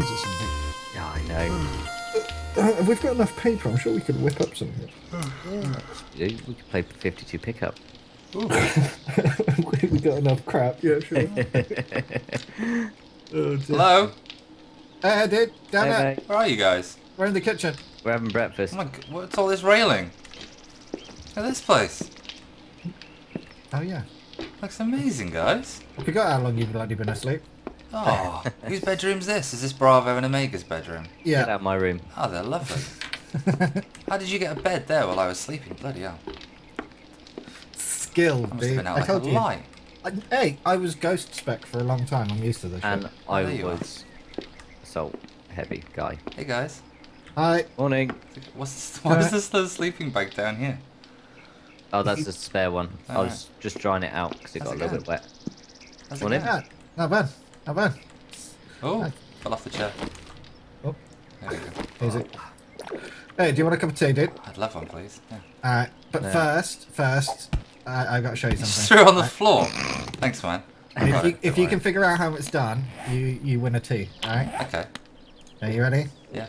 cards or something. Yeah, I know. Uh, we've got enough paper. I'm sure we could whip up something. Yeah, We could play 52 pickup. We've got enough crap. Yeah, sure. oh, dear. Hello? Hey, dude. Damn Hey, it. mate, Where are you guys? We're in the kitchen. We're having breakfast. Oh my god, what's all this railing? Look at this place. Oh, yeah. Looks amazing, guys. I forgot how long you've bloody been asleep. Oh, whose bedroom's this? Is this Bravo and Omega's bedroom? Get Yeah. out of my room. Oh, they're lovely. How did you get a bed there while I was sleeping? Bloody hell. Skill, I must have dude. been out I like a told you. light. I, hey, I was ghost spec for a long time. I'm used to this. And shit. I oh, there you are. was assault heavy guy. Hey guys. Hi. Morning. What's this, why is this little sleeping bag down here? Oh, that's a spare one. I Alright. was just drying it out because it How's got a little going? bit wet. How's it Morning. going? Ah, not bad. Not bad. Oh, Hi. fell off the chair. Oh. There we go. Here's it. Hey, do you want a cup of tea, dude? I'd love one, please. Yeah. Alright, but Yeah. first, first, I, I got to show you You just something. threw it on the Right? floor. Thanks, man. If you, it, if you can figure out how it's done, you you win a tea. Alright? Okay. Are you ready? Yeah.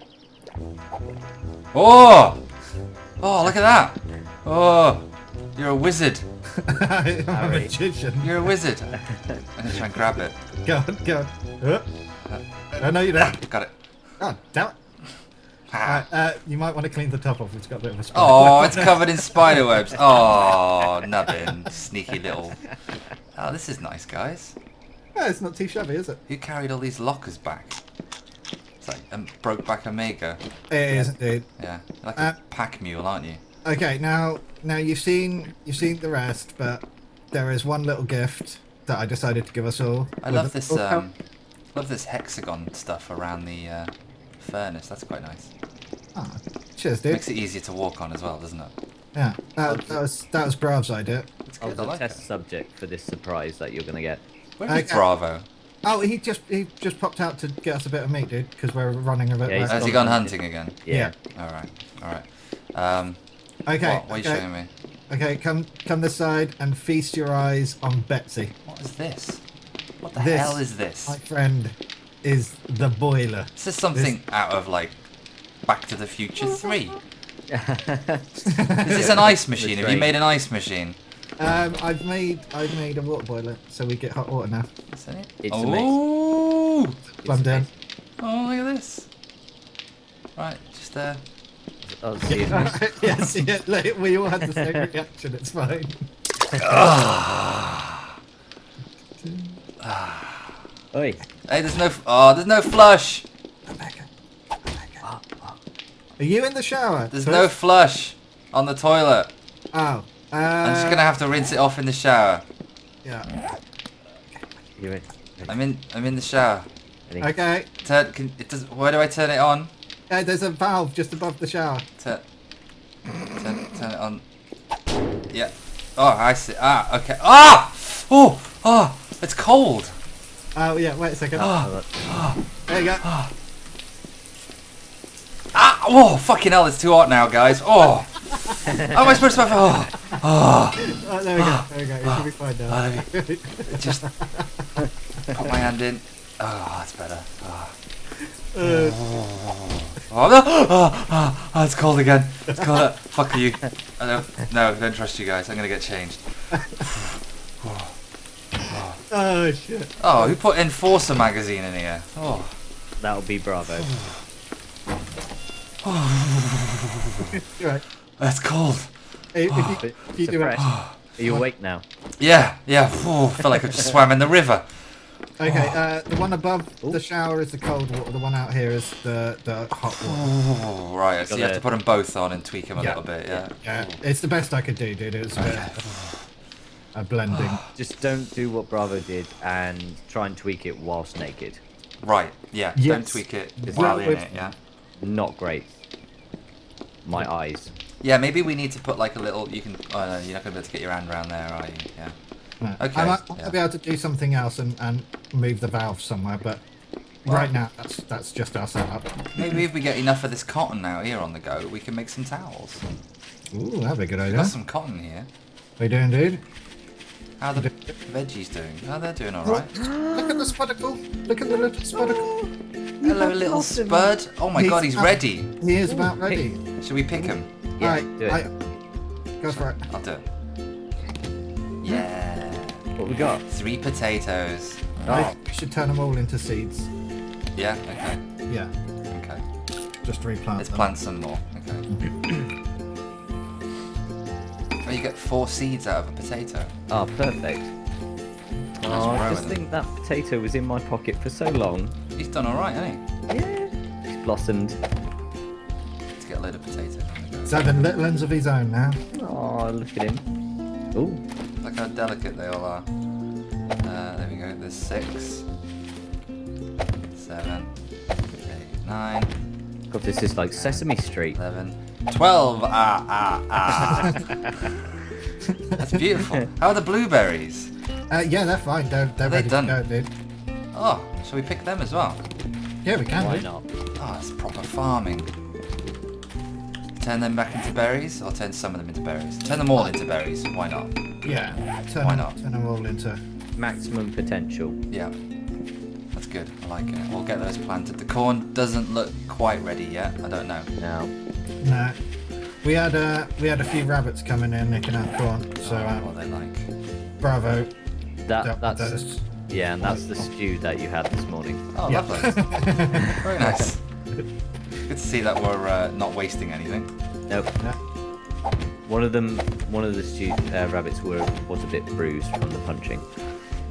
Oh! Oh, look at that! Oh! You're a wizard. I'm a Harry. magician. You're a wizard. I'm gonna try and grab it. Go on, go on. Uh, oh, no, you don't. Got it. Oh, damn it. Ah. Alright, uh, you might want to clean the top off. It's got a bit of a spider Oh, web it's covered in spider webs. Oh, nubbin. Sneaky little. Oh, this is nice, guys. Yeah, it's not too shabby, is it? Who carried all these lockers back? It's like um, broke back Omega. It is, dude. Yeah. You're like Uh, a pack mule, aren't you? Okay, now now you've seen you've seen the rest, but there is one little gift that I decided to give us all. I love this. oh, Um, love this hexagon stuff around the uh, furnace. That's quite nice. oh, cheers, dude. Makes it easier to walk on as well, doesn't it? Yeah, that, that was that was Brav's idea. It's I was good. Like test it. subject for this surprise that you're going to get. Where is Okay. Bravo? Oh, he just he just popped out to get us a bit of meat, dude, because we're running a bit. Yeah. Has he gone gone hunting. hunting again? Yeah. All right. All right. Um, Okay, what, what are you okay, showing me? okay. Come come this side and feast your eyes on Betsy. What is this? What the This, hell is this? My friend is the boiler. This is this something out of like Back to the Future 3? Is this an ice machine? Have you made an ice machine? Um, I've made I've made a water boiler, so we get hot water now. Is that it? It's oh! Plumbed in. Oh, look at this. Right, just uh, Oh, excuse me. yes, yeah, like, we all had the same reaction. It's fine. Oi. Hey, there's no. Oh, there's no flush. Rebecca, Rebecca. Are you in the shower? There's Puss? no flush on the toilet. Oh. Uh, I'm just gonna have to rinse it off in the shower. Yeah. You're in. I'm in. I'm in the shower. Okay. Turn. Can, it does. Where do I turn it on? Uh, there's a valve just above the shower. Turn. Turn. Turn it on. Yeah. Oh, I see. Ah. Okay. Ah. Oh. Oh. It's cold. Oh yeah. Wait a second. Ah. There you go. Ah. Oh. Fucking hell! It's too hot now, guys. Oh. How am I supposed to? Oh. Oh. Oh, there we go. There we go. You should be fine now. Ah, Just put my hand in. Oh, that's better. Oh. Uh, Oh, no. oh, oh, oh, it's cold again. It's cold. Uh, fuck you. I don't, no, I don't trust you guys. I'm gonna get changed. oh shit. Oh, who put Enforcer magazine in here? Oh, That'll be Bravo. Right. that's cold. If, if you, if you do it. Are you awake now? Yeah, yeah. Oh, I felt like I just swam in the river. Okay. Uh, the one above the shower is the cold water. The one out here is the the hot water. Oh, right. So you have to put them both on and tweak them a Yeah. little bit. Yeah. Yeah, it's the best I could do, dude. It was a, a blending. Just don't do what Bravo did and try and tweak it whilst naked. Right. Yeah. Don't tweak it Well, while in it. Yeah. Not great. My eyes. Yeah. Maybe we need to put like a little. You can. Oh no, you're not gonna be able to get your hand around there, are you? Yeah. Yeah. Okay, I might, yeah. be able to do something else and, and move the valve somewhere, but right now that's that's just our setup. Maybe if we get enough of this cotton now here on the go, we can make some towels. Ooh, that'd be a good We've idea. got some cotton here. What are you doing, dude? How are the veggies doing? Oh, they're doing oh, all right. Look at the spectacle. Look at the little spectacle. Hello, little lost him. spud. Oh my He's god, he's up. ready. He is about ready. Should we pick him? Yeah, Alright, do it. I, go for it. I'll do it. Yeah. What we got? Three potatoes. Oh, We should turn them all into seeds. Yeah, okay. Yeah, Okay. just replant Let's them. plant some more. Okay. Oh, you get four seeds out of a potato. oh perfect. Oh, I just think that potato was in my pocket for so long. He's done alright, hasn't Yeah. It's blossomed. Let's get a load of potatoes on the. He's having little ones of his own now. Oh, look at him. Ooh. Look how delicate they all are. Uh, there we go. There's six, seven, eight, nine, God, this is like Sesame Street. eleven, twelve. Ah, ah, ah. That's beautiful. How are the blueberries? Uh, yeah, they're fine. They're, they're They ready done? to go, dude. Oh, shall we pick them as well? Yeah, we can Why not? Oh, it's proper farming. Turn them back into berries, or turn some of them into berries. Turn them all into berries. Why not? Yeah, turn, Why them, not? turn them all into. Maximum potential. Yeah. That's good. I like it. We'll get those planted. The corn doesn't look quite ready yet. I don't know. Now, No, we had uh, we had a few rabbits coming in nicking out corn. So Oh, uh, what they like. bravo. that That- that's that's- yeah, and that's the stew that you had this morning. Oh, Yeah. lovely. Very nice. Good to see that we're uh, not wasting anything. Nope. Yeah. One of them, one of the stew, uh, rabbits were was a bit bruised from the punching.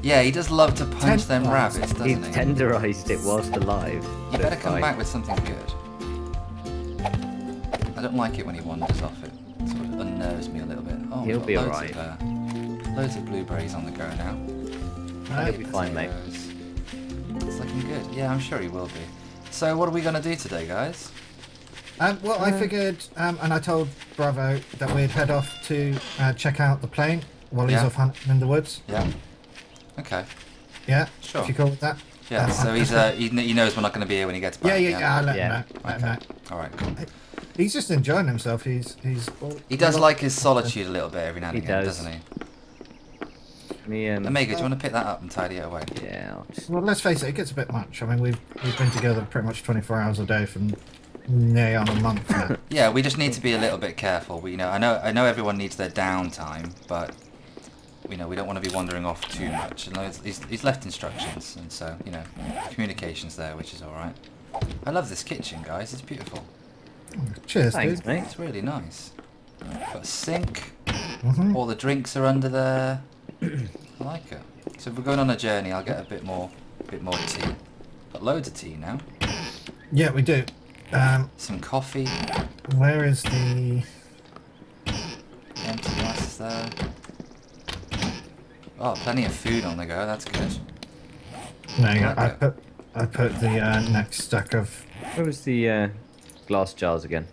Yeah, he does love to punch them rabbits, He doesn't he? tenderized it whilst alive. You better come fine. back with something good. I don't like it when he wanders off. It sort of unnerves me a little bit. Oh, He'll be alright. Uh, loads of blueberries on the go now. Right. He'll be fine, mate. Potatoes. It's looking good. Yeah, I'm sure he will be. So, what are we gonna do today, guys? Um, well, I figured, um, and I told Bravo that we'd head off to uh, check out the plain while he's Yeah. off hunting in the woods. Yeah. Okay. Yeah, Sure. if you call it that. Yeah. Um, So he's uh, he, kn- he knows we're not gonna be here when he gets back. Yeah, yeah, yeah. I'll let Yeah. him know. Let him know. All right. Cool. He's just enjoying himself. He's he's. all- He does like his solitude a little bit every now and He again, does. doesn't he? Me and Omega, do you want to pick that up and tidy it away? yeah, I'll just- Well, let's face it, it gets a bit much. I mean, we've we've been together pretty much 24 hours a day for nearly on a month. Yeah, we just need to be a little bit careful. We, you know, I know, I know everyone needs their downtime, but you know, we don't want to be wandering off too much. And he's- he's, he's left instructions, and so you know, communications there, which is all right. I love this kitchen, guys. It's beautiful. Cheers, thanks, dude. mate. It's really nice. Got a sink. hmm All the drinks are under there. I like it. So if we're going on a journey, I'll get a bit more, bit more tea. Got loads of tea now. Yeah, we do. Um, Some coffee. where is the? Empty glasses there. Oh, plenty of food on the go. That's good. There you go. I put I put the uh, next stack of Where was the uh, glass jars again?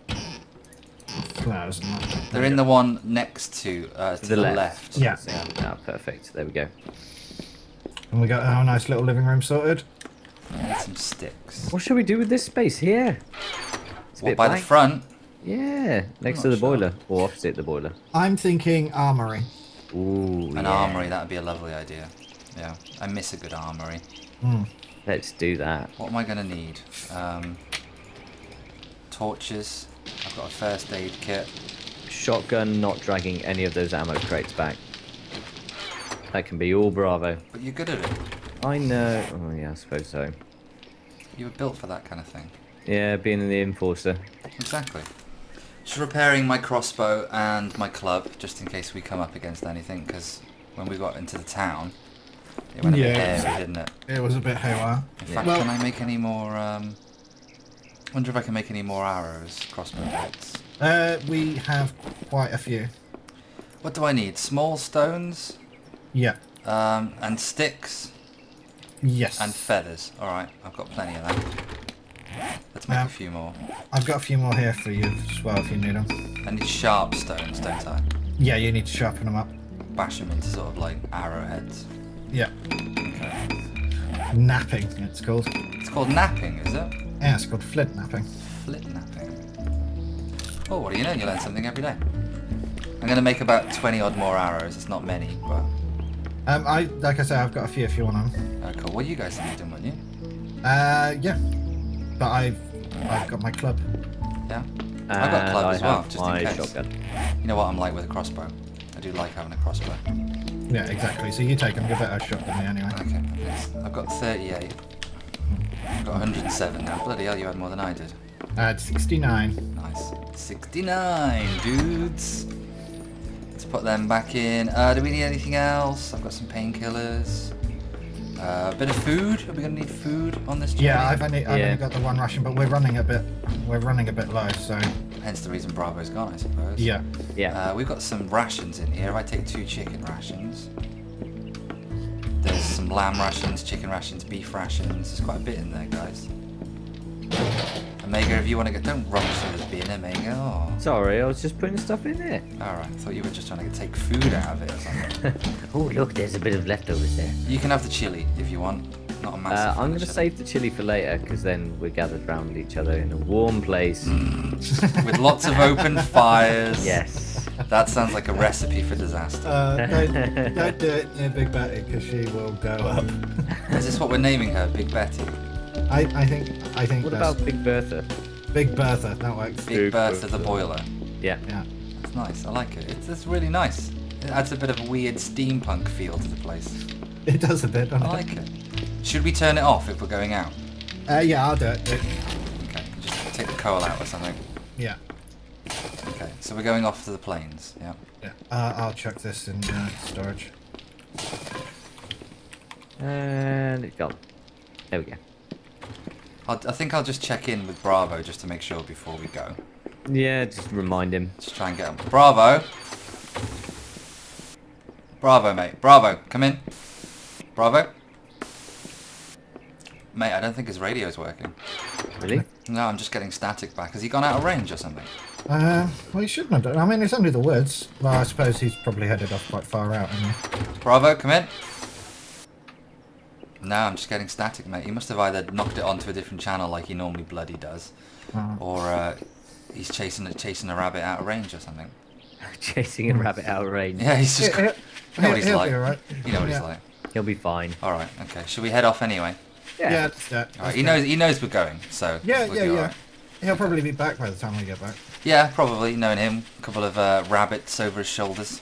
flowers. And that. They're in the one next to uh, to the the, left. left. Yeah. Ah, perfect. There we go. And we got our nice little living room sorted. Need some sticks. What should we do with this space here? It's a What bit by the front? Yeah, next to the sure. boiler or opposite the boiler. I'm thinking armory. Ooh, An yeah. armory. That would be a lovely idea. Yeah, I miss a good armory. Mm. Let's do that. What am I gonna need? Um, torches. I've got a first aid kit. Shotgun not dragging any of those ammo crates back. That can be all Bravo. But you're good at it. I know. Oh yeah, I suppose so. You were built for that kind of thing. Yeah, being in the enforcer. Exactly. Just repairing my crossbow and my club, just in case we come up against anything, because when we got into the town, it went a bit Yeah. hairy, didn't it? It was a bit haywire. In fact, Well- can I make any more, um... wonder if I can make any more arrows, crossbow bolts. Uh, we have quite a few. What do I need? Small stones, Yeah. um, and sticks, Yes. and feathers. Alright, I've got plenty of that. Let's make Um, a few more. I've got a few more here for you as well if you need them. I need sharp stones, don't I? Yeah, you need to sharpen them up. Bash them into sort of like arrowheads. Yeah. Okay. Knapping, it's called. It's called knapping, is it? Yeah, it's called flint knapping. Flip napping. Oh, what do you know? You learn something every day. I'm going to make about 20 odd more arrows. It's not many, but Um, I like I said, I've got a few if you want them. uh, cool. Well, you guys need them, wouldn't you? Uh, yeah. but I've I've got my club. Yeah. And I've got a club I as well, just in my case. shotgun. You know what I'm like with a crossbow. I do like having a crossbow. Yeah, exactly. So you take them. You're better shot than me anyway. Okay. yes. I've got 38. I've got 107 now. Bloody hell, you had more than I did. I had 69. Nice. 69, dudes. Let's put them back in. Uh, do we need anything else? I've got some painkillers. Uh, a bit of food. Are we gonna need food on this journey? Yeah, I've only I've Yeah. only got the one ration, but we're running a bit we're running a bit low. So Hence the reason Bravo's gone, I suppose. yeah, Yeah. Uh, we've got some rations in here. I take two chicken rations. There's some lamb rations, chicken rations, beef rations. There's quite a bit in there, guys. Omega, if you want to go, don't rummage through the bin, Omega. Oh. Sorry, I was just putting stuff in it. All right. I Thought you were just trying to take food out of it or something. oh, look, there's a bit of leftovers there. you can have the chili if you want. Not a massive. Uh, I'm of going to save the chili for later because then we're gathered round each other in a warm place. Mm. with lots of open fires. Yes. That sounds like a recipe for disaster. uh, don't, don't do it near Big Betty because she will go up. Is this what we're naming her, Big Betty? I, I think I think What about Big Bertha? Big Bertha. That works. Big Big Bertha the boiler. Yeah. Yeah. It's nice. I like it. It's, it's really nice. It adds a bit of a weird steampunk feel to the place. It does a bit. Doesn't I like it. Should we turn it off if we're going out? Uh, yeah, I'll do it. it. Okay, just take the coal out or something. Yeah. Okay, so we're going off to the plains. Yeah. Yeah. Uh, I'll chuck this in uh, storage. And it's gone. There we go. I'll, I think I'll just check in with Bravo just to make sure before we go. Yeah, just remind him. Just try and get him. Bravo! Bravo, mate. Bravo, come in. Bravo. Mate, I don't think his radio's working. Really? No, I'm just getting static back. Has he gone out of range or something? Uh, well, he shouldn't have done. I mean, it's only the woods. Well, I suppose he's probably headed off quite far out. Bravo, come in. No, I'm just getting static, mate. He must have either knocked it onto a different channel like he normally bloody does, Uh, or uh, he's chasing a, chasing a rabbit out of range or something. Chasing a rabbit out of range. Yeah, he's just. he'll, you know what he's he'll like. be alright. You know what yeah. he's like. He'll be fine. All right, okay. Should we head off anyway? Yeah, Yeah. that's that. All right. He knows. He knows we're going, so. Yeah, we'll yeah, yeah. right. He'll probably be back by the time we get back. Yeah, probably. Knowing him, a couple of uh, rabbits over his shoulders.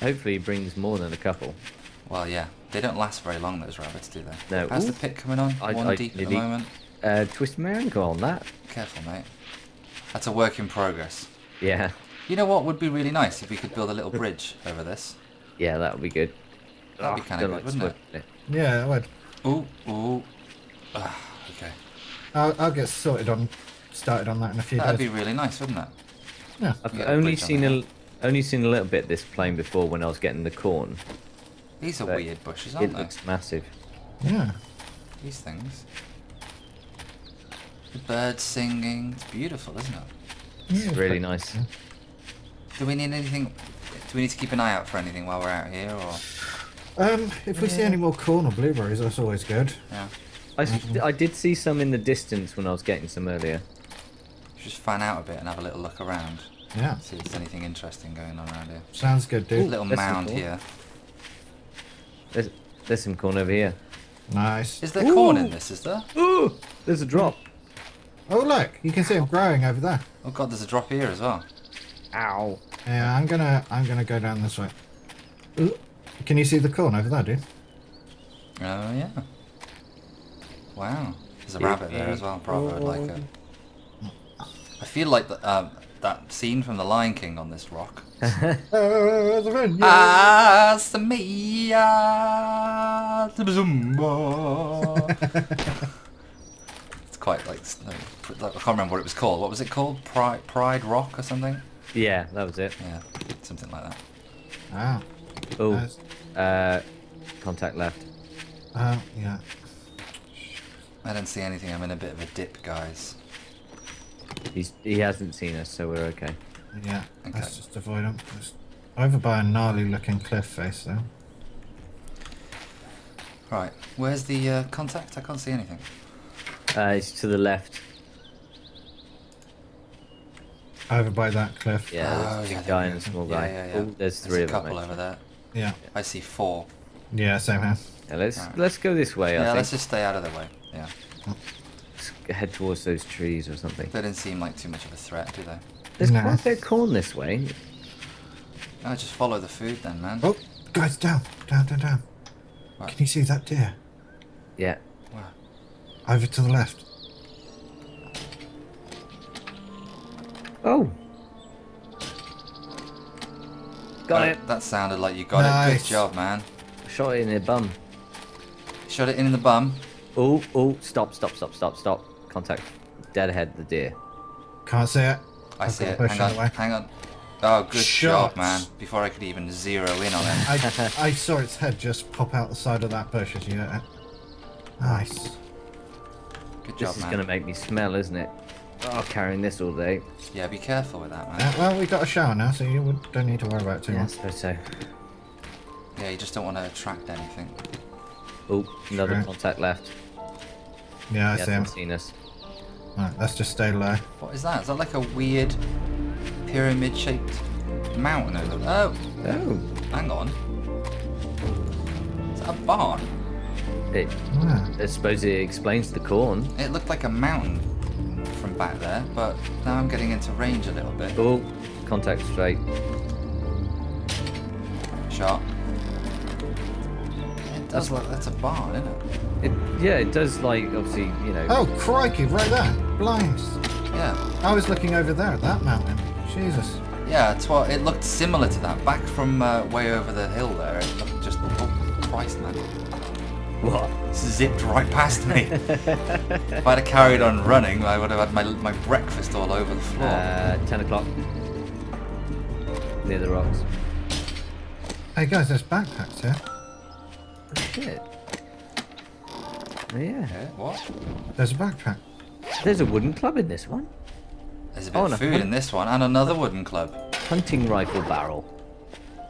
Hopefully he brings more than a couple. Well, yeah. They don't last very long, those rabbits, do they? No. How's Ooh. the pit coming on? I- One I deep at the nearly- moment. Uh, twist my ankle on that. Careful, mate. That's a work in progress. Yeah. You know what would be really nice if we could build a little bridge over this. Yeah, that would be good. That'd be Oh, kinda good, like wouldn't it? sweating Yeah, I would. Ooh, ooh. Ah, okay. I'll, I'll get sorted on, started on that in a few That'd be really nice, wouldn't it? Yeah. I've only bridge on seen a only seen a little bit this plain before when I was getting the corn. These are But weird bushes, aren't It they? looks massive. Yeah. These things. The birds singing. It's beautiful, isn't it? yeah It's really nice. Do we need anything? Do we need to keep an eye out for anything while we're out here, or Um, if we see any more corn or blueberries, that's always good. yeah? I, s- I did see some in the distance when I was getting some earlier. Just fan out a bit and have a little look around. Yeah. See if there's anything interesting going on around here. Sounds good, A dude. little that's mound cool. here. There's there's some corn over here. Nice. Is there corn in this? Is there? Ooh, there's a drop. Oh, look, you can see them growing over there. Oh god, there's a drop here as well. Ow. Yeah, I'm gonna, I'm gonna go down this way. Ooh. Can you see the corn over there, dude? Oh yeah. Wow. There's a Give rabbit there as well. Probably would like it. I feel like the, um, that scene from The Lion King on this rock. Oh, the run, Ah, Samia, Zumba. It's quite like, s- like, pr- like- I can't remember what it was called. What was it called? Pride, Pride Rock or something? Yeah, that was it. Yeah, something like that. Wow. Oh, Nice. uh, contact left. Uh, yeah. I don't see anything. I'm in a bit of a dip, guys. He's he hasn't seen us, so we're okay. Yeah. Okay. Let's just avoid him. Just over by a gnarly looking cliff face, though. Right, where's the uh, contact? I can't see anything. Uh, it's to the left. Over by that cliff. Yeah, Oh, there's a yeah, big guy and a small guy. yeah, yeah. Oh, there's three a of them. couple actually. over there. Yeah. I see four. Yeah, same here. Yeah, let's Right. let's go this way. I yeah, let's just stay out of the way. Yeah. Let's head towards those trees or something. They didn't seem like too much of a threat, do they? There's Nah. quite a bit of corn this way. No, just follow the food then, man. Oh, guys, down, down, down, down. What? Can you see that deer? Yeah. Wow. Over to the left. Oh. Got That- it. That sounded like you got it. Nice. Good job, man. Shot it in the bum. Shot it in the bum. Oh, oh, stop, stop, stop, stop, stop. Contact. Dead ahead, the deer. Can't see it. I I've see it. Hang on, the hang on. Oh, good Shots. job, man. Before I could even zero in on it. I, I saw its head just pop out the side of that bush as you hit it. Nice. Good job, This is man. going to make me smell, isn't it? Oh, carrying this all day. Yeah, be careful with that, man. Uh, well, we've got a shower now, so you don't need to worry about it too Yeah, I much. suppose so. Yeah, you just don't want to attract anything. Oh, another Sure. contact left. Yeah, I He see him. hasn't seen us. Right, let's just stay low. What is that? Is that like a weird pyramid-shaped mountain over there? Oh, Oh. hang on. Is that a barn? It, Ah, I suppose it explains the corn. It looked like a mountain from back there, but now I'm getting into range a little bit. Oh, contact straight. Shot. It does look, that's a barn, isn't it? It, yeah, it does like obviously, you know. Oh, crikey, right there. Blinds. Yeah. I was looking over there at that mountain. Jesus. Yeah, it's what it looked similar to that. Back from uh, way over the hill there, it looked just oh Christ, man, What? zipped right past me. if I'd have carried on running, I would have had my my breakfast all over the floor. Uh, 10 o'clock. Near the rocks. Hey guys, there's backpacks here. Oh, shit. Yeah. What? There's a backpack. There's a wooden club in this one. There's a bit Oh, of no. food in this one, and another wooden club. Hunting rifle barrel.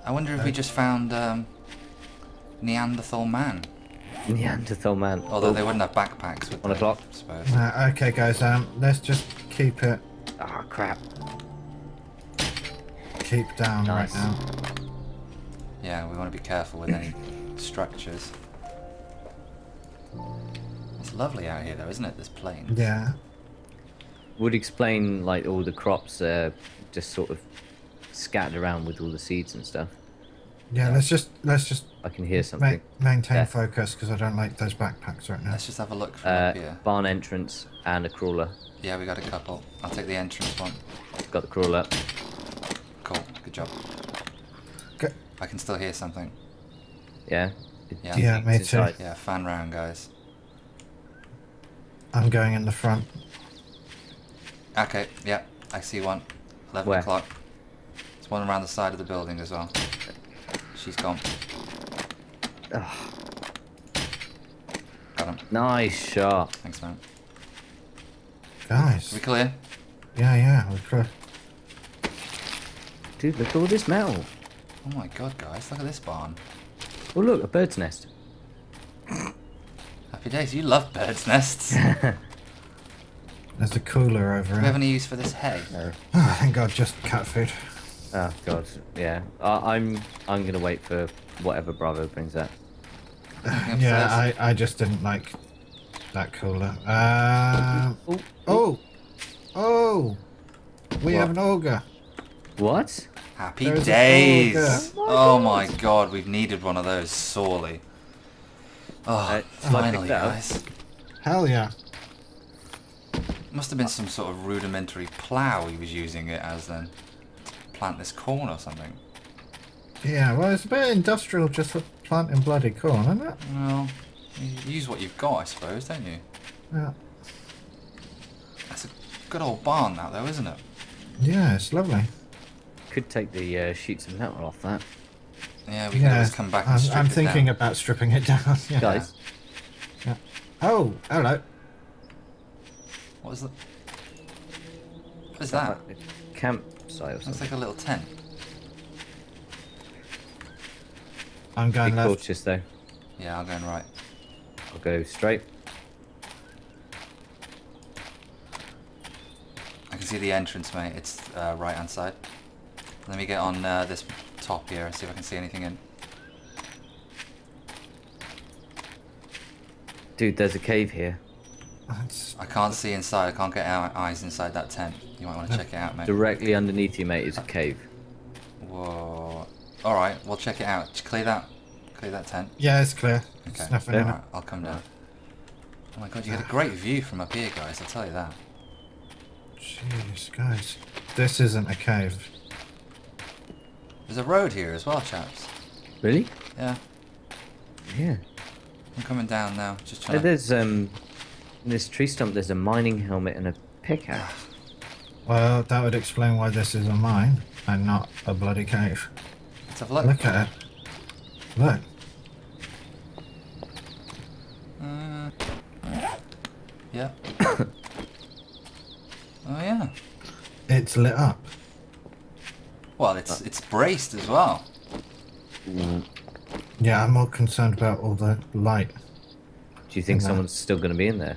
I wonder if we just found um, Neanderthal man. Neanderthal man. Although Oh, they wouldn't have backpacks, would One they? o'clock. I suppose. Uh, okay, guys, um, let's just keep it, Ah, crap. keep down Nice. right now. Yeah, we want to be careful with any structures. It's lovely out here, though, isn't it? This plain. Yeah. Would explain like all the crops uh, just sort of scattered around with all the seeds and stuff. Yeah, let's just let's just I can hear ma- something. maintain Yeah. focus because I don't like those backpacks right now. Let's just have a look from Uh, up here. barn entrance and a crawler. Yeah, we got a couple. I'll take the entrance one. Got the crawler. Cool. Good job. Okay. I can still hear something. Yeah. Yeah. Yeah, me too. inside. Yeah, fan round, guys. I'm going in the front. Okay, yeah, I see one. 11 Where? o'clock. There's one around the side of the building as well. She's gone. Ah, Got him. nice shot. Thanks, man. Guys. we clear? Yeah, yeah, we're clear. Dude, look at all this metal. Oh my god, guys, look at this barn. Oh look, a bird's nest. Happy days, you love birds' nests. There's a cooler over we have any use for this hay? No. Oh, thank God, just cat food. Oh god, yeah. I I'm I'm gonna wait for whatever Bravo brings up. Yeah. I, I just didn't like that cooler. Uh, Oh, oh, oh, we What? have an auger. what? Happy There's an days! auger. Oh my god, we've needed one of those sorely. Oh, Uh, shall I pick finally, that guys. Hell yeah. Must have been some sort of rudimentary plough he was using it as then. To plant this corn or something. Yeah, well, it's a bit industrial just for planting bloody corn, isn't it? Well, you use what you've got, I suppose, don't you? Yeah. That's a good old barn, that though, isn't it? Yeah, it's lovely. Could take the uh, sheets of metal off that. Yeah, we can Yeah, always come back and I'm, strip I'm it thinking down. about stripping it down. yeah. Guys, Oh, hello. What is that? What is that? like a campsite or Looks something. like a little tent. I'm Be going left. cautious though. Yeah, I'm going right. I'll go straight. I can see the entrance, mate. It's uh, right hand side. Let me get on uh, this top here and see if I can see anything in. Dude, there's a cave here. I can't see inside. I can't get our eyes inside that tent. You might want to check it out, mate. Directly underneath you, mate, is a cave. Whoa. All right, we'll check it out. Just clear that. Clear that tent. Yeah, it's clear. Okay. There's nothing in right, I'll come down. Oh my god, you get a great view from up here, guys. I'll tell you that. Jeez, guys. This isn't a cave. There's a road here as well, chaps. Really? Yeah, Yeah. I'm coming down now. Just Oh, trying. to... there's um, in this tree stump. There's a mining helmet and a pickaxe. Well, that would explain why this is a mine and not a bloody cave. Let's have a look. Look at it. Look. Uh, yeah. oh yeah. It's lit up. Well, it's it's braced as well. Yeah, I'm more concerned about all the light. Do you think No. someone's still going to be in there?